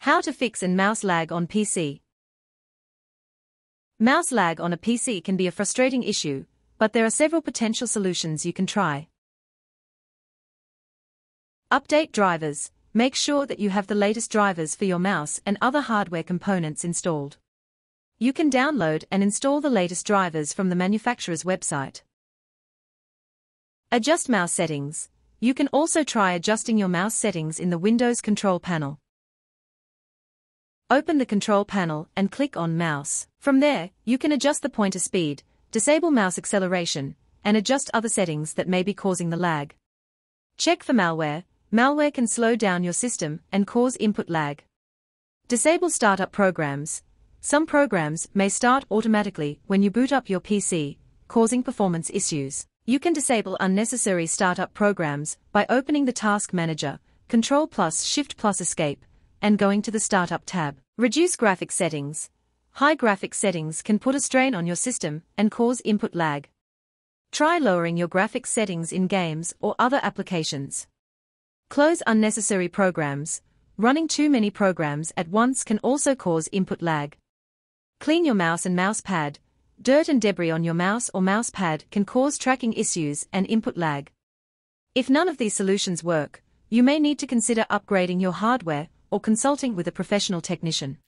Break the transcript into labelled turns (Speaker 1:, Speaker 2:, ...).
Speaker 1: How to fix and mouse lag on PC. Mouse lag on a PC can be a frustrating issue, but there are several potential solutions you can try. Update drivers. Make sure that you have the latest drivers for your mouse and other hardware components installed. You can download and install the latest drivers from the manufacturer's website. Adjust mouse settings. You can also try adjusting your mouse settings in the Windows control panel. Open the control panel and click on Mouse. From there, you can adjust the pointer speed, disable mouse acceleration, and adjust other settings that may be causing the lag. Check for malware. Malware can slow down your system and cause input lag. Disable startup programs. Some programs may start automatically when you boot up your PC, causing performance issues. You can disable unnecessary startup programs by opening the Task Manager, Control plus Shift plus Escape, and going to the Startup tab. Reduce graphic settings. High graphic settings can put a strain on your system and cause input lag. Try lowering your graphics settings in games or other applications. Close unnecessary programs. Running too many programs at once can also cause input lag. Clean your mouse and mouse pad. Dirt and debris on your mouse or mouse pad can cause tracking issues and input lag. If none of these solutions work, you may need to consider upgrading your hardware or consulting with a professional technician.